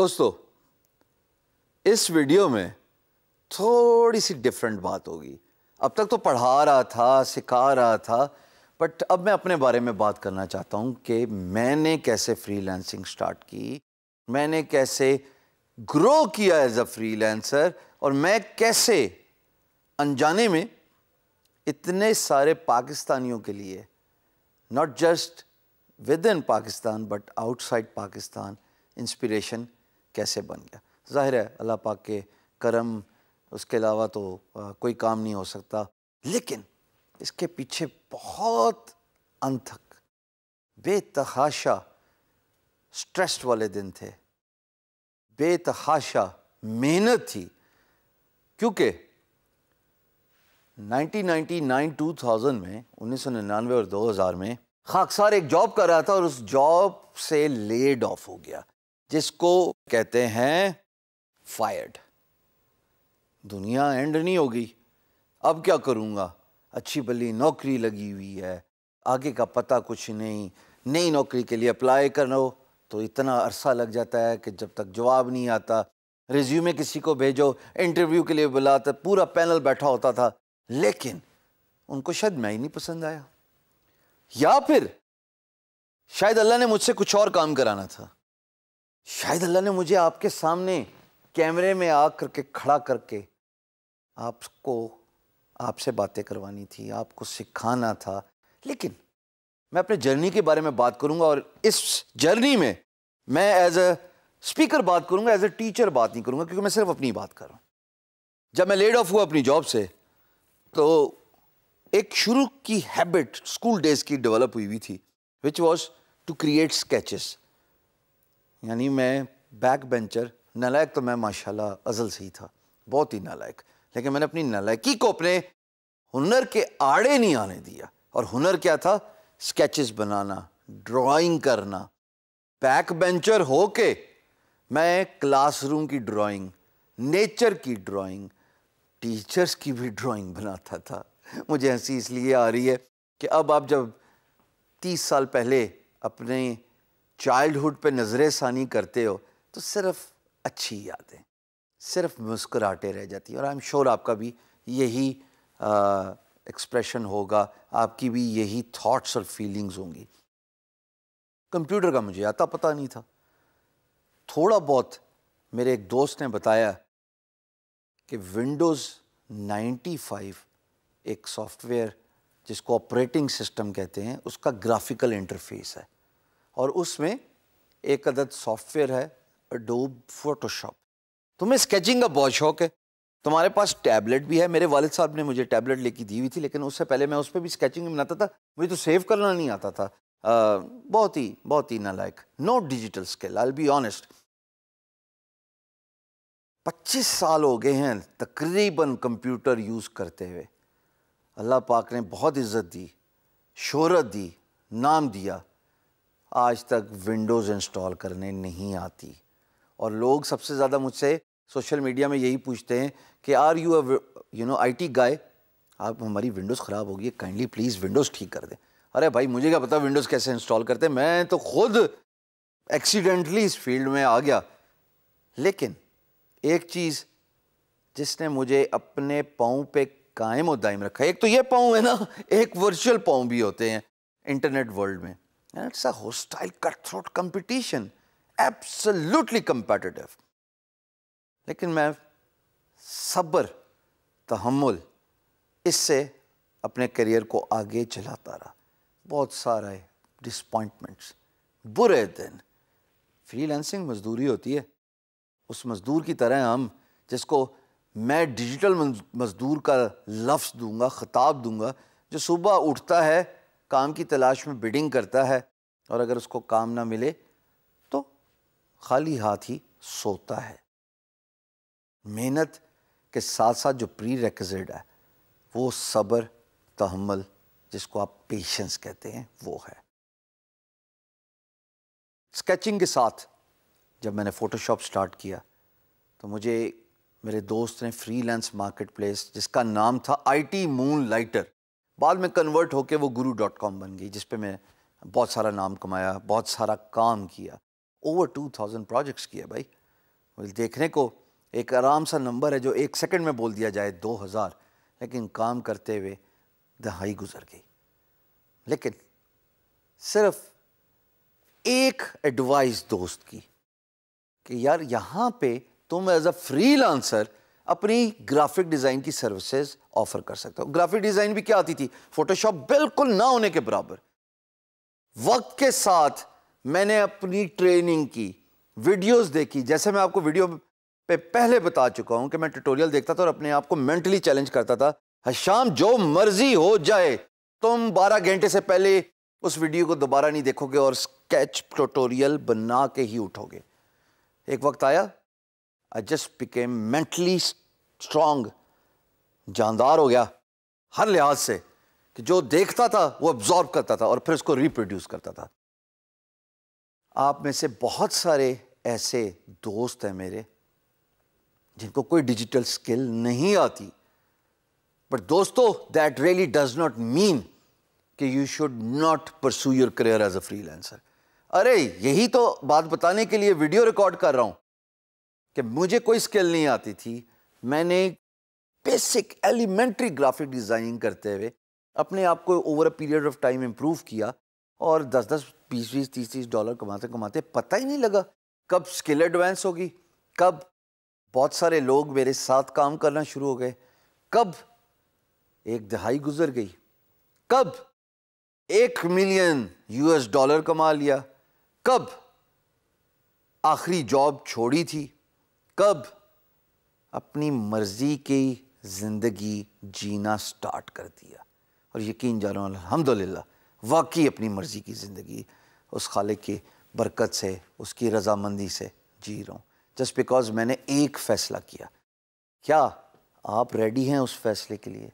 दोस्तों, इस वीडियो में थोड़ी सी डिफरेंट बात होगी। अब तक तो पढ़ा रहा था, सिखा रहा था बट अब मैं अपने बारे में बात करना चाहता हूँ कि मैंने कैसे फ्रीलांसिंग स्टार्ट की, मैंने कैसे ग्रो किया एज अ फ्रीलांसर और मैं कैसे अनजाने में इतने सारे पाकिस्तानियों के लिए not just within Pakistan but outside Pakistan inspiration कैसे बन गया? ज़ाहिर है अल्लाह पाक के करम उसके अलावा तो आ, कोई काम नहीं हो सकता। लेकिन इसके पीछे बहुत अनथक बेतहाशा स्ट्रेस वाले दिन थे। बेतहाशा मेहनत थी। क्योंकि 1999 2000 में उन्नीस सौ निन्यानवे और 2000 में खाकसार एक जॉब कर रहा था और उस जॉब से लेड ऑफ़ हो गया। जिसको कहते हैं फायर्ड दुनिया एंड नहीं होगी। अब क्या करूँगा? अच्छी भली नौकरी लगी हुई है। आगे का पता कुछ नहीं। नई नौकरी के लिए अप्लाई करना हो। तो इतना अरसा लग जाता है कि जब तक जवाब नहीं आता रिज्यूमे किसी को भेजो इंटरव्यू के लिए बुलाता, पूरा पैनल बैठा होता था। लेकिन उनको शायद मैं ही नहीं पसंद आया। या फिर शायद अल्लाह ने मुझसे कुछ और काम कराना था। शायद अल्लाह ने मुझे आपके सामने कैमरे में आ करके खड़ा करके आपको, आपसे बातें करवानी थी, आपको सिखाना था। लेकिन मैं अपने जर्नी के बारे में बात करूँगा और इस जर्नी में मैं एज अ स्पीकर बात करूँगा एज अ टीचर बात नहीं करूँगा, क्योंकि मैं सिर्फ़ अपनी बात कर रहा हूँ। जब मैं लेड ऑफ़ हुआ अपनी जॉब से तो एक शुरू की हैबिट स्कूल डेज़ की डेवलप हुई हुई थी which was to create sketches यानी मैं बैक बेंचर नालायक तो मैं माशाल्लाह अजल से ही था। बहुत ही नालायक। लेकिन मैंने अपनी नालायकी को अपने हुनर के आड़े नहीं आने दिया। और हुनर क्या था? स्केचेस बनाना ड्राइंग करना। बैक बेंचर हो के मैं क्लासरूम की ड्राइंग नेचर की ड्राइंग टीचर्स की भी ड्राइंग बनाता था। मुझे हँसी इसलिए आ रही है कि अब आप जब तीस साल पहले अपने चाइल्डहुड पे नज़र षानी करते हो तो सिर्फ़ अच्छी यादें, सिर्फ़ मुस्कुराहटे रह जाती हैं। और आई एम श्योर आपका भी यही एक्सप्रेशन होगा, आपकी भी यही थॉट्स और फीलिंग्स होंगी। कंप्यूटर का मुझे आता पता नहीं था। थोड़ा बहुत मेरे एक दोस्त ने बताया कि विंडोज़ 95 एक सॉफ्टवेयर जिसको ऑपरेटिंग सिस्टम कहते हैं, उसका ग्राफिकल इंटरफेस है। और उसमें एक अदद सॉफ्टवेयर है अडोब फोटोशॉप तुम्हें स्केचिंग का बहुत शौक है। तुम्हारे पास टैबलेट भी है। मेरे वालिद साहब ने मुझे टैबलेट लेके दी हुई थी लेकिन उससे पहले मैं उस पर भी स्केचिंग बनाता था। मुझे तो सेव करना नहीं आता था। आ, बहुत ही बहुत ही नालायक। No digital skill I be honest पच्चीस साल हो गए हैं तकरीबन कंप्यूटर यूज़ करते हुए। अल्लाह पाक ने बहुत इज़्ज़त दी शोहरत दी नाम दिया। आज तक विंडोज़ इंस्टॉल करने नहीं आती। और लोग सबसे ज़्यादा मुझसे सोशल मीडिया में यही पूछते हैं कि are you you know I T guy आप, हमारी विंडोज़ ख़राब होगी काइंडली प्लीज़ विंडोज़ ठीक कर दें। अरे भाई, मुझे क्या पता विंडोज़ कैसे इंस्टॉल करते हैं? मैं तो खुद एक्सीडेंटली इस फ़ील्ड में आ गया। लेकिन एक चीज़ जिसने मुझे अपने पाँव पे कायम और दायम रखा, एक तो ये पाँव है ना, एक वर्चुअल पाँव भी होते हैं इंटरनेट वर्ल्ड में। It's a hostile cut throat competition absolutely competitive लेकिन मैं सब्र तहमुल इससे अपने करियर को आगे चलाता रहा। बहुत सारा डिसपॉइंटमेंट्स बुरे दिन। फ्रीलांसिंग मजदूरी होती है। उस मज़दूर की तरह हम, जिसको मैं डिजिटल मज़दूर का लफ्ज़ दूँगा, ख़ताब दूँगा, जो सुबह उठता है काम की तलाश में बिडिंग करता है और अगर उसको काम ना मिले तो खाली हाथ ही सोता है। मेहनत के साथ साथ जो प्री रेकजिट है, वो सब्र तहमल जिसको आप पेशेंस कहते हैं, वो है। स्केचिंग के साथ जब मैंने फ़ोटोशॉप स्टार्ट किया तो मुझे मेरे दोस्त ने फ्रीलांस मार्केट प्लेस जिसका नाम था आईटी मून लाइटर बाद में कन्वर्ट होकर वो गुरु डॉट कॉम बन गई जिस पे मैं बहुत सारा नाम कमाया, बहुत सारा काम किया। ओवर टू थाउज़ेंड प्रोजेक्ट्स किए भाई। देखने को एक आराम सा नंबर है जो एक सेकंड में बोल दिया जाए दो हज़ार, लेकिन काम करते हुए दहाई गुजर गई। लेकिन सिर्फ़ एक एडवाइस दोस्त की कि यार यहाँ पे तुम एज अ फ्री लांसर अपनी ग्राफिक डिज़ाइन की सर्विसेज़ ऑफ़र कर सकते हो। ग्राफिक डिज़ाइन भी क्या आती थी? फोटोशॉप बिल्कुल ना होने के बराबर। वक्त के साथ मैंने अपनी ट्रेनिंग की वीडियोस देखी। जैसे मैं आपको वीडियो पे पहले बता चुका हूँ कि मैं ट्यूटोरियल देखता था और अपने आप को मेंटली चैलेंज करता था। शाम जो मर्ज़ी हो जाए, तुम 12 घंटे से पहले उस वीडियो को दोबारा नहीं देखोगे और स्केच ट्यूटोरियल बना के ही उठोगे। एक वक्त आया I just became mentally strong जानदार हो गया, हर लिहाज से कि जो देखता था, वो अब्जॉर्ब करता था और फिर उसको रिप्रोड्यूस करता था। आप में से बहुत सारे ऐसे दोस्त हैं मेरे, जिनको कोई डिजिटल स्किल नहीं आती। बट दोस्तों that really does not mean कि you should not pursue your career as a freelancer अरे, यही तो बात बताने के लिए वीडियो रिकॉर्ड कर रहा हूँ कि मुझे कोई स्किल नहीं आती थी मैंने बेसिक एलिमेंट्री ग्राफिक डिज़ाइनिंग करते हुए अपने आप को over a period of time improve किया और दस दस बीस बीस तीस तीस डॉलर कमाते कमाते पता ही नहीं लगा कब स्किल एडवांस होगी, कब बहुत सारे लोग मेरे साथ काम करना शुरू हो गए, कब एक दहाई गुजर गई, कब एक मिलियन यूएस डॉलर कमा लिया, कब आखिरी जॉब छोड़ी थी, कब अपनी मर्ज़ी की ज़िंदगी जीना स्टार्ट कर दिया। और यकीन जानो अलहमदिल्ला वाकई अपनी मर्ज़ी की ज़िंदगी उस खाले की बरकत से, उसकी रजामंदी से जी रहा हूँ। जस्ट बिकॉज़ मैंने एक फ़ैसला किया। क्या आप रेडी हैं उस फैसले के लिए?